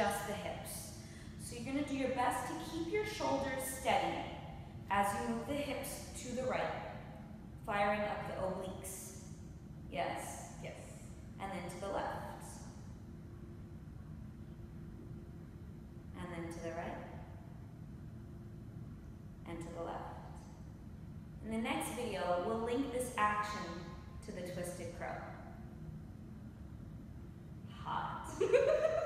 just the hips. So you're gonna do your best to keep your shoulders steady as you move the hips to the right, firing up the obliques. Yes, Yes. and then to the left. And then to the right. And to the left. In the next video, we'll link this action to the twisted crow. Hot.